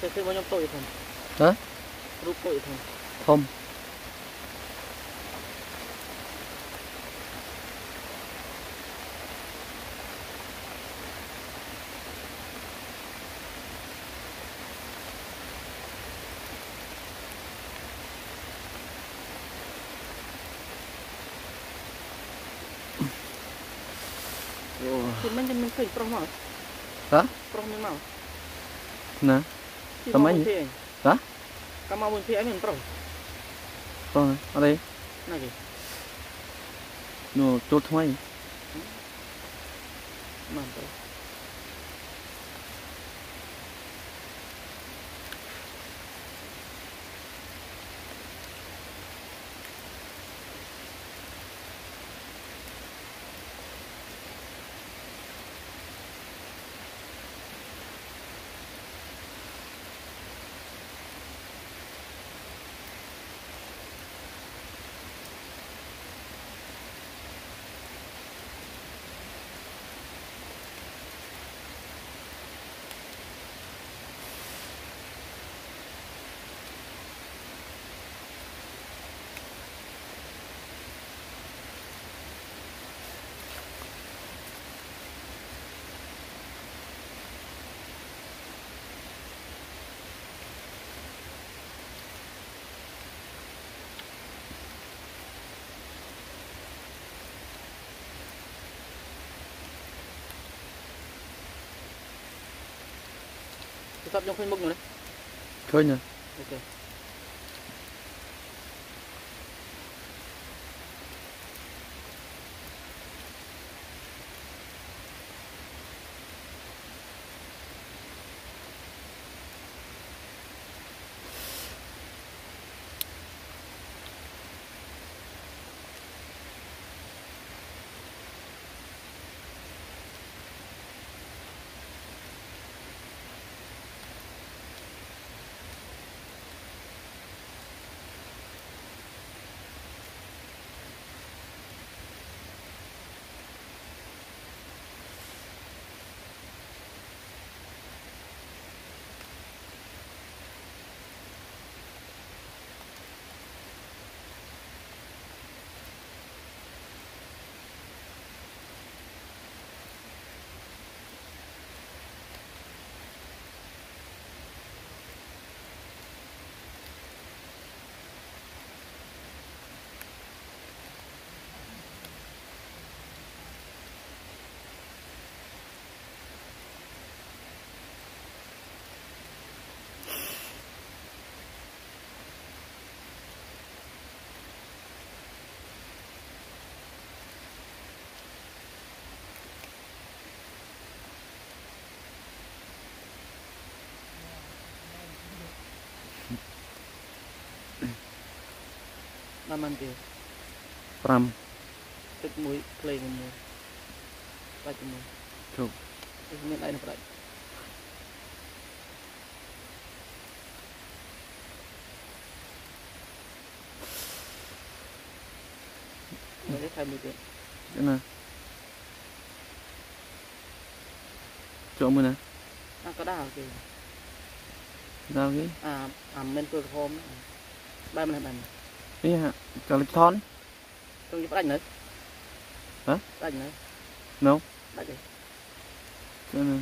តែធ្វើមកខ្ញុំតូចធំហ៎រូបតូចធំធំអូគឺមិនខ្ញុំមិនឃើញប្រុសមកហ៎ប្រុសមានមក ណាទីតើម៉េចមកមួយភាគឯងហ៎កាលមកមួយភាគឯងមានប្រុសប្រុសអត់ទេណាគេនោះចូលថ្មីមកប្រុសទូ Tôi sắp trong Facebook rồi đấy. Khơi nhỉ? Ok. ខនោះ ឃើញទេ អូខេ ដល់មិនទេ 5 ទឹកមួយភ្លេងមួយបាច់មួយ ជប់ គឺមានដៃនៅផ្ដាច់មើលថែមមួយទៀត ណាចូលមើលណា អាក៏ដាល់គេ ដល់គេ អាអាមិនធ្វើក្រហមបែបនេះបែបនេះ នេះហាក់កាលិថន ទៅផ្ដាច់នៅ ហ៎ ផ្ដាច់នៅ No ផ្ដាច់ទេ ទៅណា